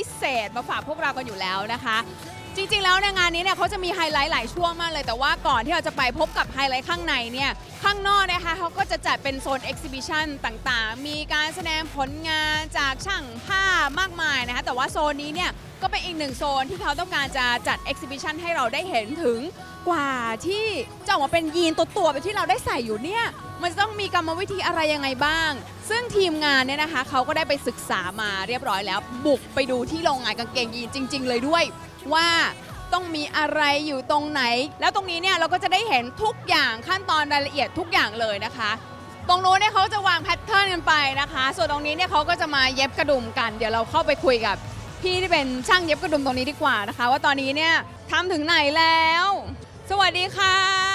พิเศษมาฝากพวกเรากันอยู่แล้วนะคะ จริงๆ แล้วในงานนี้เนี่ยเขาจะมีไฮไลท์หลายช่วงมากเลย แต่ว่าก่อนที่เราจะไปพบกับไฮไลท์ข้างในเนี่ยข้างนอกนะคะเขาก็จะจัดเป็นโซน Exhibition ต่างๆ มีการแสดงผลงานจากช่างภาพมากมายนะคะแต่ว่าโซนนี้เนี่ยก็เป็นอีกหนึ่งโซนที่เขาต้องการจะจัด Exhibition ให้เราได้เห็นถึงกว่าที่จะออกมาเป็นยีนตัวๆแบบที่เราได้ใส่อยู่เนี่ย มันจะต้องมีกรรมวิธีอะไรยังไงบ้าง ซึ่งทีมงานเนี่ยนะคะเขาก็ได้ไปศึกษามาเรียบร้อยแล้ว บุกไปดูที่โรงงานกางเกงยีนจริง ๆ เลยด้วย ว่าต้องมีอะไรอยู่ตรงไหน แล้วตรงนี้เนี่ยเราก็จะได้เห็นทุกอย่างขั้นตอนรายละเอียดทุกอย่างเลยนะคะ ตรงโน้นเนี่ยเขาจะวางแพทเทิร์นกันไปนะคะ ส่วนตรงนี้เนี่ยเขาก็จะมาเย็บกระดุมกัน เดี๋ยวเราเข้าไปคุยกับพี่ที่เป็นช่างเย็บกระดุมตรงนี้ดีกว่านะคะ ว่าตอนนี้เนี่ยทำถึงไหนแล้ว สวัสดีค่ะ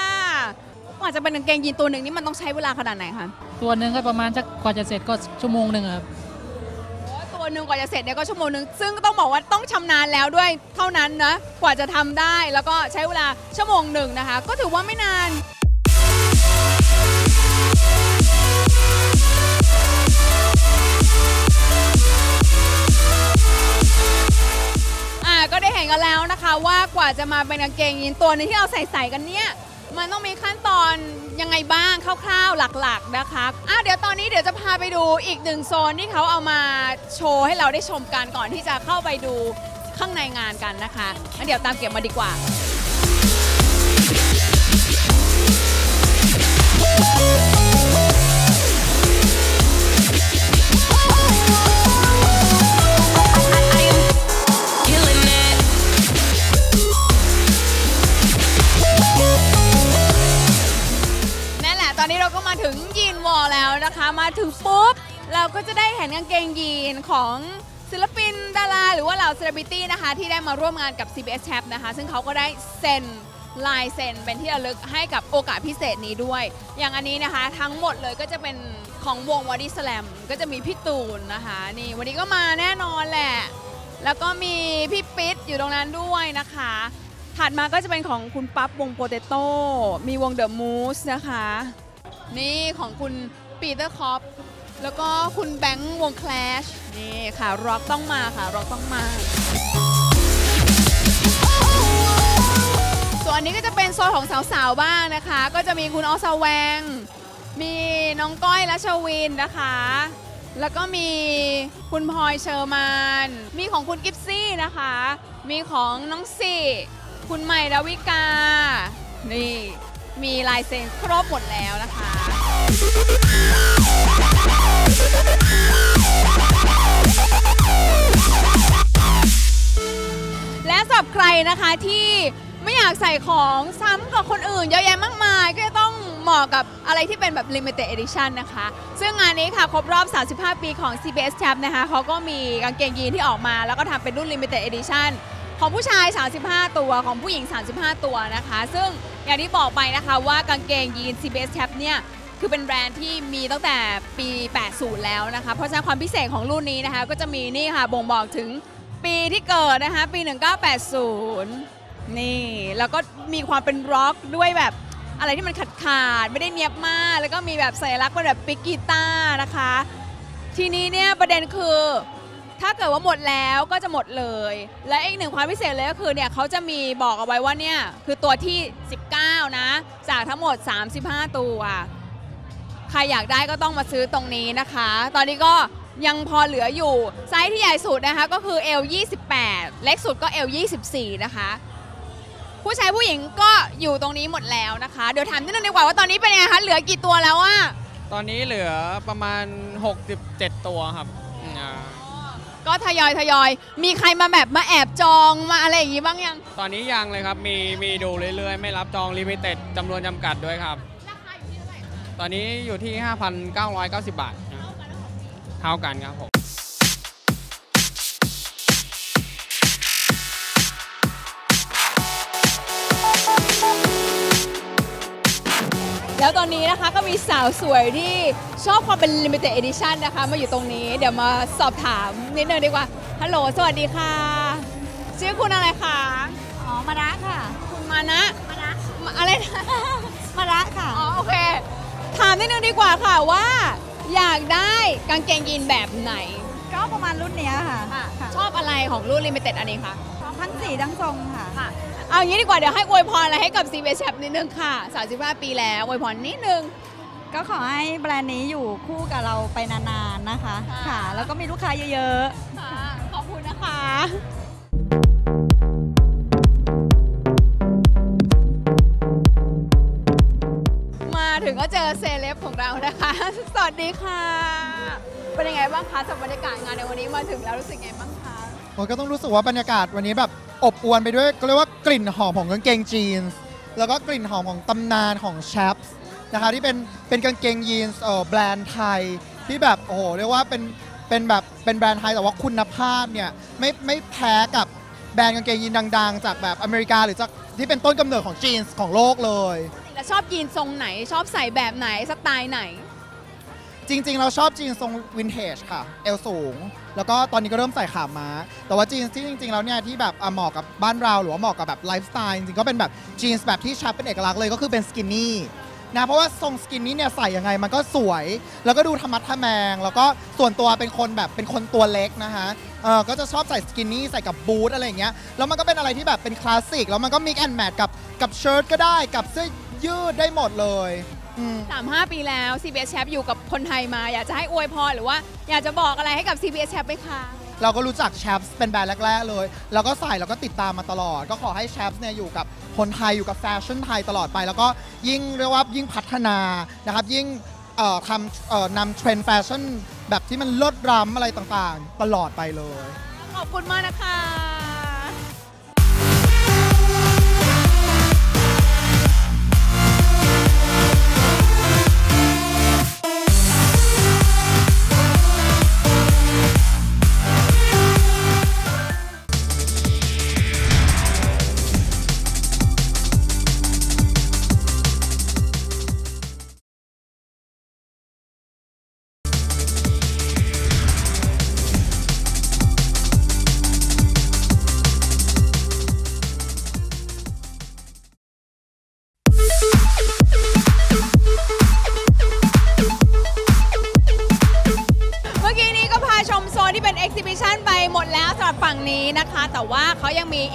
ว่าจะเป็นกางเกงยีนตัวหนึ่งนี่มันต้องใช้เวลาขนาดไหนคะตัวหนึ่งก็ประมาณจะกว่าจะเสร็จก็ชั่วโมงหนึ่งอะครับโอ้ยตัวหนึ่งกว่าจะเสร็จเนี่ยก็ชั่วโมงหนึ่งซึ่งก็ต้องบอกว่าต้องชำนาญแล้วด้วยเท่านั้นนะกว่าจะทำได้แล้วก็ใช้เวลาชั่วโมงหนึ่งนะคะ ก็ถือว่าไม่นานอ่าก็ได้เห็นกันแล้วนะคะว่ากว่าจะมาเป็นกางเกงยีนตัวหนึงที่เราใส่ใส่กันเนี่ย มันต้องมีขั้นตอนยังไงบ้างคร่าวๆหลักๆนะคะอะเดี๋ยวตอนนี้เดี๋ยวจะพาไปดูอีกหนึ่งโซนที่เขาเอามาโชว์ให้เราได้ชมกันก่อนที่จะเข้าไปดูข้างในงานกันนะคะงั้นเดี๋ยวตามเก็บมาดีกว่า ปุ๊บ เราก็จะได้เห็นกางเกงยีนของศิลปินดารา หรือว่าเหล่าเซเลบริตี้นะคะ ที่ได้มาร่วมงานกับ CPS CHAPS นะคะ ซึ่งเขาก็ได้เซ็นลายเซ็นเป็นที่ระลึกให้กับโอกาสพิเศษนี้ด้วย อย่างอันนี้นะคะทั้งหมดเลยก็จะเป็นของวงบอดี้สแลมก็จะมีพี่ตูนนะคะ นี่วันนี้ก็มาแน่นอนแหละ แล้วก็มีพี่ปิ๊ดอยู่ตรงนั้นด้วยนะคะ ถัดมาก็จะเป็นของคุณปั๊บวงโปเตโต้มีวงเดอะมูสนะคะ นี่ของคุณ ปีเตอร์คอร์ปแล้วก็คุณแบงค์วงแคลชนี่ค่ะร็อกต้องมาค่ะร็อกต้องมา ส่วนอันนี้ก็จะเป็นโซนของสาวๆบ้างนะคะ ก็จะมีคุณออสแวง มีน้องก้อย รัชวินนะคะ แล้วก็มีคุณพลอยเฌอมาลย์ มีของคุณกิฟซี่นะคะ มีของน้องสี่คุณใหม่ดาวิกา นี่ มีลายเซ็นครบหมดแล้วนะคะ และสำหรับใครนะคะที่ไม่อยากใส่ของซ้ำกับคนอื่นเยอะแยะมากมาย ก็จะต้องเหมาะกับอะไรที่เป็นแบบ limited edition นะคะ ซึ่งงานนี้ค่ะ ครบรอบ 35 ปีของ CBS Chap นะคะเขาก็มีกางเกงยีนที่ออกมา แล้วก็ทำเป็นรุ่น limited edition ของผู้ชาย 35 ตัว ของผู้หญิง 35 ตัวนะคะ ซึ่งอย่างที่บอกไปนะคะว่ากางเกงยีน CBS Chap เนี่ย คือเป็นแบรนด์ที่มีตั้งแต่ปี 80 แล้วนะคะ เพราะฉะนั้นความพิเศษของรุ่นนี้นะคะ ก็จะมีนี่ค่ะบ่งบอกถึงปีที่เกิดนะคะ ปี 1980 นี่ แล้วก็มีความเป็นร็อกด้วยแบบอะไรที่มันขาดขาดไม่ได้เนียบมาก แล้วก็มีแบบสัญลักษณ์เป็นแบบปิกกีตาร์นะคะ ทีนี้เนี่ยประเด็นคือถ้าเกิดว่าหมดแล้วก็จะหมดเลย และอีกหนึ่งความพิเศษเลยก็คือเนี่ยเขาจะมีบอกเอาไว้ว่าเนี่ยคือตัวที่ 19 นะ จากทั้งหมด 35 ตัว รอยากได้ก็ต้องมาซื้อตรงนี้นะคะ ตอนนี้ก็ยังพอเหลืออยู่ ไซส์ที่ใหญ่สุดนะคะก็คือ L 28เล็กสุดก็ L 24นะคะ ผู้ชายผู้หญิงก็อยู่ตรงนี้หมดแล้วนะคะ เดี๋ยวถามนิดนึงดีกว่าว่าตอนนี้เป็นยังไงคะ เหลือกี่ตัวแล้วอะตอนนี้เหลือประมาณ 67 ตัวครับอ่าก็ทยอยทยอย มีใครมาแบบมาแอบจองมาอะไรอย่างงี้บ้างยัง ตอนนี้ยังเลยครับ มีมีดูเรื่อยๆ ไม่รับจองลิมิเต็ดจำนวนจำกัดด้วยครับ ตอนนี้อยู่ที่ 5,990 บาทครับเท่ากันครับผมแล้วตอนนี้นะคะก็มีสาวสวยที่ชอบความเป็น limited edition นะคะ มาอยู่ตรงนี้เดี๋ยวมาสอบถามนิดนึงดีกว่า ฮัลโหล สวัสดีค่ะ ชื่อคุณอะไรคะ อ๋อ มาระค่ะ คุณมานะ มาระมาอะไรนะ มาระค่ะ อ๋อ โอเค ถามนิดนึงดีกว่าค่ะว่า อยากได้กางเกงยีนแบบไหน ก็ประมาณรุ่นเนี้ยค่ะค่ะชอบอะไรของรุ่น Limited อันนี้คะทั้งสีทั้งทรงค่ะ ค่ะ เอางี้ดีกว่าเดี๋ยวให้อวยพรอะไรให้กับ CBS Chap นิดนึงค่ะ 35 ปีแล้วอวยพรนิดนึง ก็ขอให้แบรนด์นี้อยู่คู่กับเราไปนานๆนะคะ ค่ะค่ะแล้วก็มีลูกค้าเยอะค่ะขอบคุณนะคะ อเซเลบของเรานะคะ สวัสดีค่ะ เป็นยังไงบ้างคะสำหรับบรรยากาศงานในวันนี้มาถึงแล้วรู้สึกไงบ้างคะผมก็ต้องรู้สึกว่าบรรยากาศวันนี้แบบอบอวลไปด้วยก็เรียกว่ากลิ่นหอมของกางเกงจีนส์แล้วก็กลิ่นหอมของตำนานของแชปส์นะคะที่เป็นเป็นกางเกงยีนส์เออแบรนด์ไทยที่แบบโอ้โหเรียกว่าเป็นเป็นแบบเป็นแบรนด์ไทยแต่ว่าคุณภาพเนี่ยไม่ไม่แพ้กับแบรนด์กางเกงยีนดัง ๆ จากแบบอเมริกาหรือจากที่เป็นต้นกำเนิดของจีนส์ของโลกเลย แล้วชอบยีนทรงไหน ชอบใส่แบบไหนสไตล์ไหน จริง ๆ เราชอบจีนทรงวินเทจค่ะ เอวสูง แล้วก็ตอนนี้ก็เริ่มใส่ขาม้า แต่ว่าจีนที่จริง ๆ แล้วเนี่ยที่แบบอะเหมาะกับบ้านเราหรือว่าเหมาะกับแบบไลฟ์สไตล์จริงๆก็เป็นแบบจีนแบบที่ชัดเป็นเอกลักษณ์เลยก็คือเป็น skinny นะเพราะว่าทรง skinny เนี่ยใส่ยังไงมันก็สวย แล้วก็ดูทะมัดทะแมง แล้วก็ส่วนตัวเป็นคนแบบเป็นคนตัวเล็กนะคะเออก็จะชอบใส่ skinny ใส่กับบูทอะไรอย่างเงี้ยแล้วมันก็เป็นอะไรที่แบบเป็นคลาสสิกแล้วมันก็ mix and match กับกับเชิ้ตก็ได้กับเสื้อ ยืดได้หมดเลยอืม 35 ปีแล้ว CBS Chap อยู่กับคนไทยมา อยากจะให้อวยพรหรือว่าอยากจะบอกอะไรให้กับ CBS Chap ไหมคะ เราก็รู้จักแชปส์เป็นแบรนด์แรก ๆ เลย แล้วก็ใส่แล้วก็ติดตามมาตลอด ก็ขอให้แชปส์เนี่ยอยู่กับคนไทยอยู่กับแฟชั่นไทยตลอดไป แล้วก็ยิ่งเรียกว่ายิ่งพัฒนานะครับยิ่งเอ่อทำเอ่อนำเทรนด์แฟชั่นแบบที่มันเลิศล้ำอะไรต่างๆ ตลอดไปเลย ขอบคุณมากนะคะ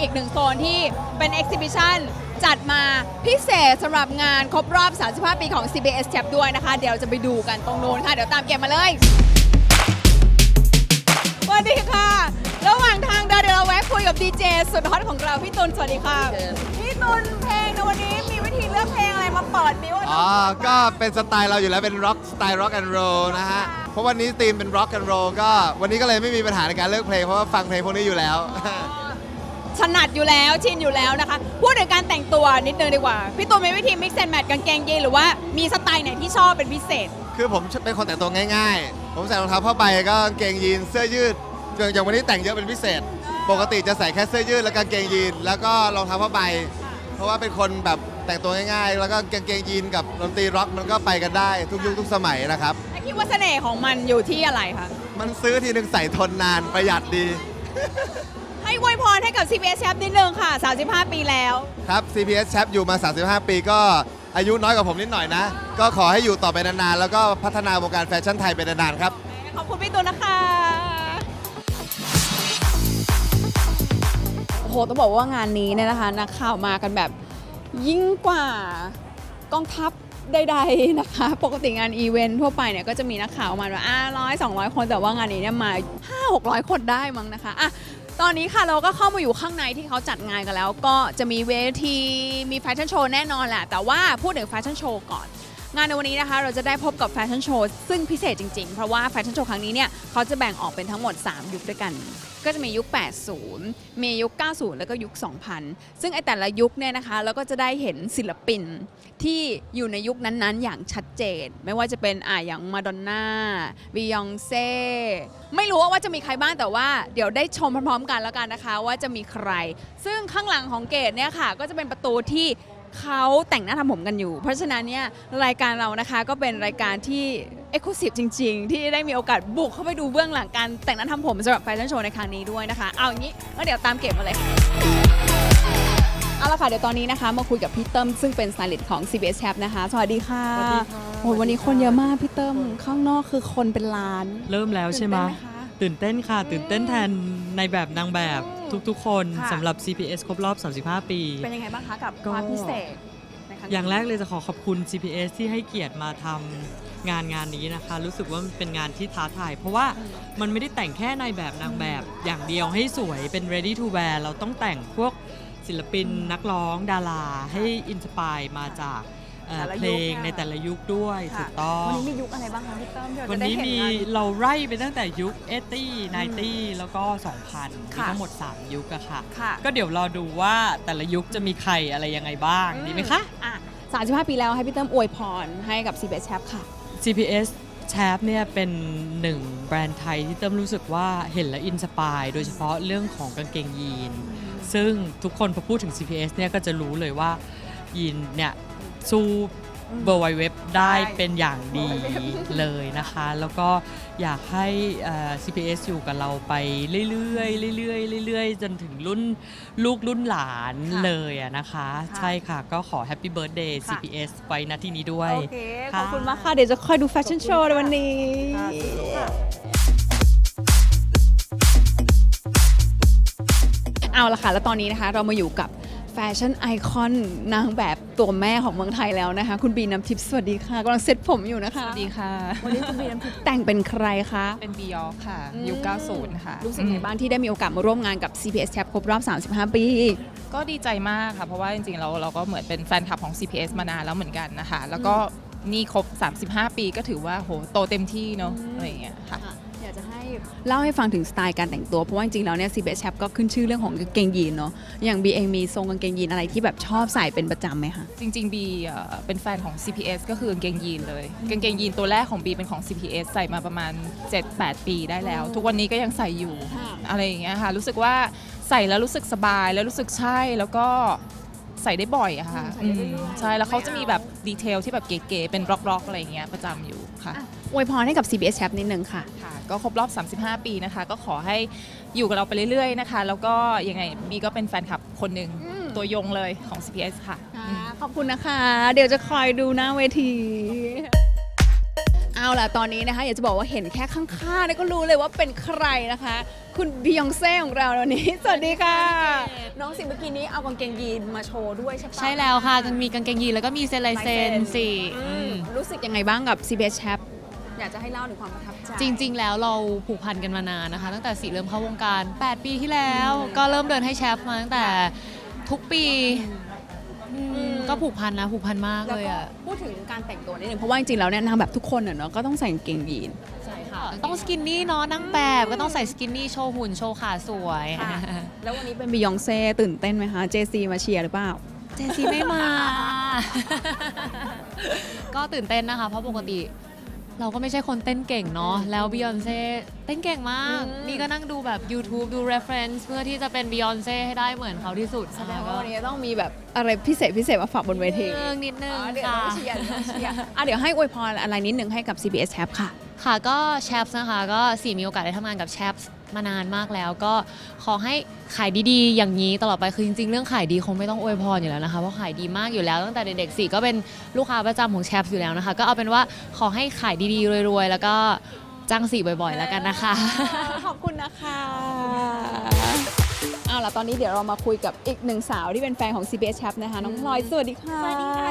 อีกหนึ่งโซนที่เป็น Exhibition จัดมาพิเศษสำหรับงานครบรอบ 35 ปีของ CPS Chaps ด้วยนะคะ เดี๋ยวเราจะไปดูกันตรงนู้นค่ะ เดี๋ยวตามเก็บมาเลยสวัสดีค่ะ ระหว่างทางเดินเดี๋ยวเราแวะคุยกับดีเจสุดฮอตของเรา พี่ตุลสวัสดีค่ะ พี่ตุลเพลงในวันนี้มีวิธีเลือกเพลงอะไรมาเปิดมิวให้อ๋อฟังก็เป็นสไตล์เราอยู่แล้วเป็นร็อกสไตล์ร็อกแอนด์โรลนะฮะ เพราะวันนี้ธีมเป็นร็อกแอนด์โรลก็วันนี้ก็เลยไม่มีปัญหาในการเลือกเพลงเพราะว่าฟังเพลงพวกนี้อยู่แล้ว ถนัดอยู่แล้วชินอยู่แล้วนะคะ พูดถึงการแต่งตัวนิดนึงดีกว่า พี่ตูนมีวิธี mix and match กางเกงยีนหรือว่ามีสไตล์ไหนที่ชอบเป็นพิเศษ คือผมเป็นคนแต่งตัวง่ายๆ ผมใส่รองเท้าผ้าใบก็กางเกงยีนเสื้อยืดอย่างอย่างวันนี้แต่งเยอะเป็นพิเศษ ปกติจะใส่แค่เสื้อยืดแล้วกางเกงยีนแล้วก็รองเท้าผ้าใบ เพราะว่าเป็นคนแบบแต่งตัวง่ายๆ แล้วก็กางเกงยีนกับดนตรีร็อกมันก็ไปกันได้ทุกยุคทุกสมัยนะครับและคิดว่าเสน่ห์ของมันอยู่ที่อะไรคะ มันซื้อทีนึงใส่ทนนานประหยัดดี ให้อวยพรให้กับ CBS Chap นิดนึงค่ะ 35 ปีแล้ว ครับ CPS Chap อยู่มา 35 ปีก็อายุน้อยกว่าผมนิดหน่อยนะ ก็ขอให้อยู่ต่อไปนานๆ แล้วก็พัฒนาวงการแฟชั่นไทยไปนานๆครับ ขอบคุณพี่ตูนนะคะโอ้โหต้องบอกว่างานนี้เนี่ยนะคะนักข่าวมากันแบบยิ่งกว่ากองทัพใดๆนะคะ ปกติงานอีเวนต์ทั่วไปเนี่ยก็จะมีนักข่าวประมาณว่าอ่าร้อยสองร้อยคนแต่ว่างานนี้เนี่ยมา5 600คนได้มั้งนะคะอะ ตอนนี้ค่ะเราก็เข้ามาอยู่ข้างในที่เขาจัดงานกันแล้ว ก็จะมีเวทีมีแฟชั่นโชว์แน่นอนแหละแต่ว่าพูดถึงแฟชั่นโชว์ก่อน งานในวันนี้นะคะ เราจะได้พบกับแฟชั่นโชว์ซึ่งพิเศษจริงๆ เพราะว่าแฟชั่นโชว์ครั้งนี้เนี่ยเขาจะแบ่งออกเป็นทั้งหมด 3 ยุคด้วยกัน ก็จะมียุค 80 มียุค 90 แล้วก็ยุค 2000 ซึ่งไอแต่ละยุคเนี่ยนะคะเราก็จะได้เห็นศิลปินที่อยู่ในยุคนั้นๆ อย่างชัดเจน ไม่ว่าจะเป็นอ่าอย่างมาดอนน่าบียองเซ่ไม่รู้ว่าจะมีใครบ้างแต่ว่าเดี๋ยวได้ชมพร้อมๆกันแล้วกันนะคะ ว่าจะมีใคร ซึ่งข้างหลังของเกดเนี่ยค่ะก็จะเป็นประตูที่ เขาแต่งหน้าทำผมกันอยู่ เพราะฉะนั้นเนี่ยรายการเรานะคะก็เป็นรายการที่เอกลุศิจริง ๆ ที่ได้มีโอกาสบุกเข้าไปดูเบื้องหลังการแต่งหน้าทำผมสำหรับแฟชั่นโชว์ในครั้งนี้ด้วยนะคะ เอาอย่างนี้ก็เดี๋ยวตามเก็บมาเลยค่ะเอาละค่ะเดี๋ยวตอนนี้นะคะ มาคุยกับพี่เติ้มซึ่งเป็นสไตลิสต์ของ CPS Chaps นะคะ สวัสดีค่ะสวัสดีค่ะ โอ้ยวันนี้คนเยอะมากพี่เติ้มข้างนอกคือคนเป็นล้าน เริ่มแล้วใช่ไหมตื่นเต้นคะตื่นเต้นค่ะ ตื่นเต้นแทนนายแบบนางแบบ ทุกๆ คนค่ะ สำหรับ CPS ครบรอบ 35 ปี เป็นยังไงบ้างคะกับก็ ความพิเศษในครั้อย่างแรกเลยจะขอขอบคุณ CPS ที่ให้เกียรติมาทำงานงานนี้นะคะ รู้สึกว่ามันเป็นงานที่ท้าทาย เพราะว่ามันไม่ได้แต่งแค่นายแบบนางแบบอย่างเดียวให้สวยเป็น ready to wear เราต้องแต่งพวกศิลปินนักร้องดาราให้อินสปายมาจาก เอ่อเพลงในแต่ละยุคด้วยค่ะถูกต้องวันนี้มียุคอะไรบ้างคะพี่เติ้มที่เราวันจะได้นี้เห็นมีกันเราไล่ไปตั้งแต่ยุค80 90แล้วก็ 2000มีค่ะทั้งหมด 3 ยุคอะค่ะค่ะ ก็เดี๋ยวรอดูว่าแต่ละยุคจะมีใครอะไรยังไงบ้างดีไหมคะอะ35 ปีแล้วให้พี่เติ้มอวยพรให้กับ CBS Chap ค่ะ CPS c h a p เนี่ยเป็นหนึ่งแบรนด์ไทยที่เติมรู้สึกว่าเห็นและ inspire โดยเฉพาะเรื่องของกางเกงยีน ซึ่งทุกคนพอพูดถึง CPS เนี่ยก็จะรู้เลยว่ายีนเนี่ย สู้เบอร์ไวเว็บได้ใช่เป็นอย่างดีเลยนะคะ แล้วก็อยากให้เอ่อ CPS อยู่กับเราไปเรื่อยๆเรื่อยๆเรื่อยๆ จนถึงรุ่นลูกรุ่นหลานค่ะเลยอะนะคะค่ะใช่ค่ะก็ขอ Happy Birthday ค่ะ CPS ไว้ณที่นี้ด้วย โอเค ขอบคุณค่ะมากค่ะค่ะ เดี๋ยวจะคอยดูแฟชั่นโชว์ในวันนี้เอาละค่ะ แล้วตอนนี้นะคะ เรามาอยู่กับ fashion icon นางแบบตัวแม่ของเมืองไทยแล้วนะคะ คุณบีน้ำทิพย์สวัสดีค่ะกำลังเซ็ตผมอยู่นะคะ สวัสดีค่ะ วันนี้คุณบีน้ำทิพย์แต่งเป็นใครคะ เป็นบียอค่ะอืมยุค90 ค่ะ รู้สึกไงบ้างที่ได้มีโอกาสมาร่วมงานกับ CPS Chaps ครบรอบ 35 ปี ก็ดีใจมากค่ะ เพราะว่าจริงๆเราเราก็เหมือนเป็นแฟนคลับของ CPS มานานแล้วเหมือนกันนะคะ แล้วก็นี่ครบ 35 ปีก็ถือว่าโหโตเต็มที่เนาะอืมอะไรอย่างเงี้ยค่ะอยากจะให้เล่าให้ฟังถึงสไตล์การแต่งตัว เพราะว่าจริงๆแล้วเนี่ย CPS Chaps ก็ขึ้นชื่อเรื่องของกางเกงยีนเนาะอย่างบีเองมีทรงกางเกงยีนอะไรที่แบบชอบใส่เป็นประจำไหมคะจริงๆบีเอ่อเป็นแฟนของ CPS ก็คือกางเกงยีนเลยกางเกงยีนตัวแรกของบีเป็นของ CPS ใส่มาประมาณ 7-8 ปีได้แล้ว ทุกวันนี้ก็ยังใส่อยู่ค่ะอะไรอย่างเงี้ยค่ะรู้สึกว่าใส่แล้วรู้สึกสบายแล้วรู้สึกใช่แล้วก็ใส่ได้บ่อยอะค่ะอืมใส่ได้เรื่อยๆอืมใช่แล้วเขาจะมีไม่เอาแบบ detail ที่แบบเก๋ๆเป็นบล็อกๆอะไรอย่างเงี้ยประจำอยู่ ค่ะอวยพรให้กับ CPS Chap นิดนึงค่ะค่ะ ก็ครบรอบ 35 ปีนะคะ ก็ขอให้อยู่กับเราไปเรื่อยๆนะคะ แล้วก็ยังไงบีก็เป็นแฟนคลับคนหนึ่งอืมตัวยงเลยของ CPS ค่ะค่ะอืมขอบคุณนะคะ เดี๋ยวจะคอยดูหน้าเวทีเอาล่ะ ตอนนี้นะคะอยากจะบอกว่าเห็นแค่ข้างๆเนี่ยก็รู้เลยว่าเป็นใครนะคะ คุณบิยองเซ่ของเราวันนี้ สวัสดีค่ะ น้องสิเมื่อกี้นี้เอากางเกงยีนมาโชว์ด้วยใช่ปะใช่แล้วค่ะมีกางเกงยีนแล้วก็มีเซนลายเซนสี่อือืมม รู้สึกยังไงบ้างกับ CPS Chaps อยากจะให้เล่าถึงความประทับใจจริง ๆ แล้วเราผูกพันกันมานานนะคะ ตั้งแต่สีเริ่มเข้าวงการ 8 ปีที่แล้ว ก็เริ่มเดินให้ Chaps มาตั้งแต่ทุกปีอืมก็ผูกพันนะผูกพันมากแล้วเลยก็อะพูดถึงการแต่งตัวนิดนึงเพราะว่าจริงๆแล้วเนี่ยนางแบบทุกคนอะเนาะก็ต้องใส่กางเกงยีนใช่ค่ะต้อง skinny เนาะนั่งแบบก็ต้องใส่ skinny โชว์หุ่นโชว์ขาสวยค่ะแล้ววันนี้เป็นบิยองเซ่ตื่นเต้นไหมคะเจซีมาเชียร์หรือเปล่าเจซีไม่มา ก็ตื่นเต้นนะคะ เพราะปกติ เราก็ไม่ใช่คนเต้นเก่งเนาะแล้วบิยอนเซ่เต้นเก่งมากอืมนี่ก็นั่งดูแบบ YouTube ดู reference เพื่อที่จะเป็นบิยอนเซ่ให้ได้เหมือนเขาที่สุดแสดงนะคะว่าวันนี้ต้องมีแบบอะไรพิเศษพิเศษมาฝากบนเวทีนิดนึงนิดนึงอ๋อเดี๋ยวค่ะต้องเชียร์เดี๋ยวต้องเชียร์อะเดี๋ยวให้อวยพรอะไรนิดนึงให้กับ CBS Chap ค่ะ ค่ะก็แชปส์นะคะก็สีมีโอกาสได้ทำงานกับแชปส์ มานานมากแล้วก็ขอให้ขายดีๆ อย่างนี้ตลอดไปคือจริงๆ เรื่องขายดีคงไม่ต้องอวยพรอยู่แล้วนะคะเพราะขายดีมากอยู่แล้วตั้งแต่เด็กๆสีก็เป็นลูกค้าประจำของแชปส์อยู่แล้วนะคะ ก็เอาเป็นว่าขอให้ขายดีๆรวยๆ แล้วก็จ้างสีบ่อยๆ แล้วกันนะคะ ขอบคุณนะคะเอาล่ะตอนนี้เดี๋ยวเรามาคุยกับอีกหนึ่งสาวที่เป็นแฟนของ CBS Chap นะคะน้องพลอยสวัสดีค่ะสวัสดีค่ะ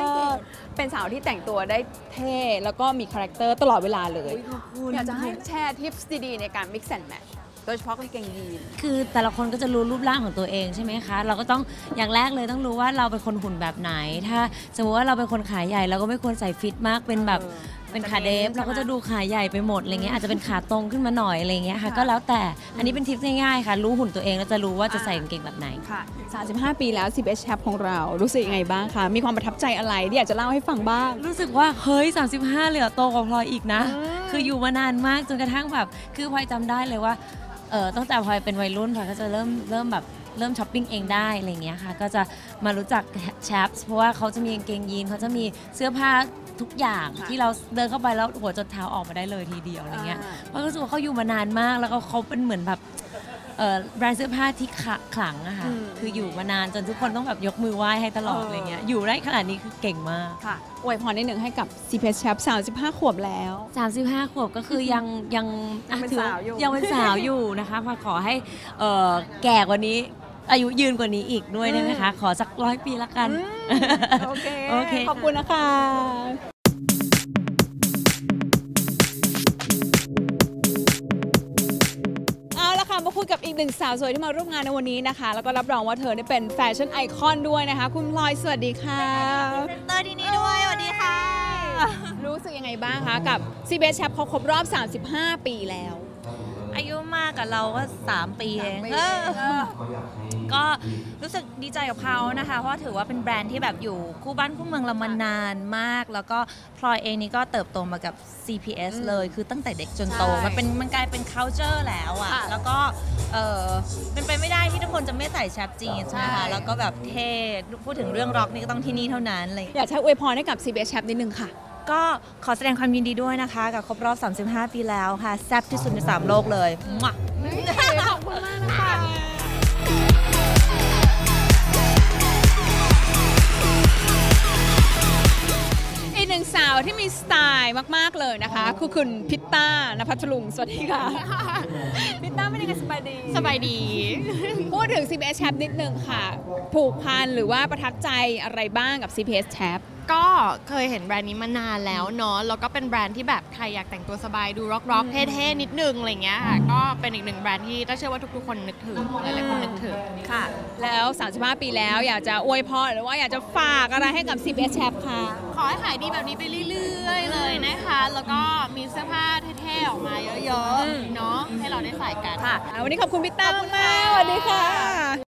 เป็นสาวที่แต่งตัวได้เท่แล้วก็มี character ตลอดเวลาเลยอยากจะให้แชร์ tips ดีๆในการ mix and match โดยเฉพาะกางเกงยีน คือแต่ละคนก็จะรู้รูปร่างของตัวเองใช่ไหมคะ เราก็ต้องอย่างแรกเลยต้องรู้ว่าเราเป็นคนหุ่นแบบไหน ถ้าสมมติว่าเราเป็นคนขาใหญ่เราก็ไม่ควรใส่ฟิตมากเป็นแบบเออเป็นขาเดฟใช่ไหมเราก็จะดูขาใหญ่ไปหมดอะไรเงี้ยอาจจะเป็นขาตรงขึ้นมาหน่อยอะไรเงี้ยค่ะค่ะก็แล้วแต่อันนี้เป็นทิปง่ายๆค่ะ รู้หุ่นตัวเองแล้วจะรู้ว่าจะใส่กางเกงแบบไหนค่ะ35 ปีแล้ว CBS Chap ของเรารู้สึกยังไงบ้างคะมีความประทับใจอะไรที่อยากจะเล่าให้ฟังบ้าง รู้สึกว่าเฮ้ย 35 เหลือโตกว่าพลอยอีกนะอืมคืออยู่มานานมากจนกระทั่งแบบ คือพลอยจำได้เลยว่า เออตั้งแต่พลอยเป็นวัยรุ่นพลอยก็จะเริ่มเริ่มแบบเริ่มช้อปปิ้งเองได้อะไรอย่างเงี้ยค่ะ ก็จะมารู้จักแชปส์เพราะว่าเขาจะมีกางเกงยีนเขาจะมีเสื้อผ้าทุกอย่างค่ะที่เราเดินเข้าไปแล้วหัวจนเท้าออกมาได้เลยทีเดียวอะไรเงี้ยอ่าเพราะรู้สึกว่าเขาอยู่มานานมากแล้วก็เขาเป็นเหมือนแบบเอ่อ แบรนด์เสื้อผ้าที่ขะขลังอะค่ะอืมคืออยู่มานานจนทุกคนต้องแบบยกมือไหว้ให้ตลอดเออออะไรเงี้ย อยู่ได้ขนาดนี้คือเก่งมาก ค่ะ อวยพรนิดหนึ่งให้กับ CPS Chap 35 ขวบแล้ว 35 ขวบก็คือยังยังยังเป็นถืสาวอยู่ ยังเป็นสาวอยู่นะคะ มาขอให้เอ่อแก่กว่านี้ อายุยืนกว่านี้อีกด้วยได้ไหมคะ ขอสักร้อยปีละกัน โอเคโอเคขอบคุณนะคะ กับอีกหนึ่งสาวสวยที่มาร่วมงานในวันนี้นะคะ แล้วก็รับรองว่าเธอได้เป็น fashion icon ด้วยนะคะ คุณพลอยสวัสดีค่ะเตอร์ที่นี่ด้วยสวัสดีค่ะ รู้สึกยังไงบ้างคะ กับ CPS Chaps เขาครบรอบ 35 ปีแล้วอายุมา กกับเราก็ 3 ปีเองสามปีเออเออก็รู้สึกดีใจกับเขานะคะ เพราะว่าถือว่าเป็นแบรนด์ที่แบบอยู่คู่บ้านคู่เมืองเรามานานมาก แล้วก็พลอยเองนี่ก็เติบโตมากับ CPS เลยคือตั้งแต่เด็กจนโตใช่มันเป็นมันกลายเป็น culture แล้วอะค่ะ แล้วก็เออเป็นไปไม่ได้ที่ทุกคนจะไม่ใส่แชปจีนส์นะคะใช่แล้วก็แบบเท่พูดถึงเรื่องร็อกนี่ก็ต้องที่นี่เท่านั้นเลยอยากจะให้อวยพรให้กับ CBS Chap นิดนึงค่ะ ก็ขอแสดงความยินดีด้วยนะคะ กับครบรอบ 35 ปีแล้วค่ะ แซ่บที่สุดใน 3 โลกเลยมั่วขอบคุณมากนะคะอีกหนึ่งสาวที่มีสไตล์มาก ๆ เลยนะคะคือคุณพิ ตต้า ณ พัทลุง สวัสดีค่ะพิตต้าเป็นยังไงสบายดี สบายดี พูดถึง CPS Chaps นิดนึงค่ะ ผูกพันหรือว่าประทับใจอะไรบ้างกับ CPS Chaps ก็เคยเห็นแบรนด์นี้มานานแล้วเนาะ แล้วก็เป็นแบรนด์ที่แบบใครอยากแต่งตัวสบายดูร็อกร็อกเท่ๆนิดนึงอะไรเงี้ยค่ะ ก็เป็นอีกหนึ่งแบรนด์ที่ต้าเชื่อว่าทุกๆคนนึกถึงหลายๆคนนึกถึงค่ะ แล้ว 35 ปีแล้วอยากจะอวยพรหรือว่าอยากจะฝากอะไรให้กับ CPS Chap ค่ะ ขอให้ขายดีแบบนี้ไปเรื่อยๆเลยนะคะ แล้วก็มีเสื้อผ้าเท่ๆออกมาเยอะๆเนาะให้เราได้ใส่กันค่ะวันนี้ขอบคุณพิตต้ามากๆสวัสดีค่ะ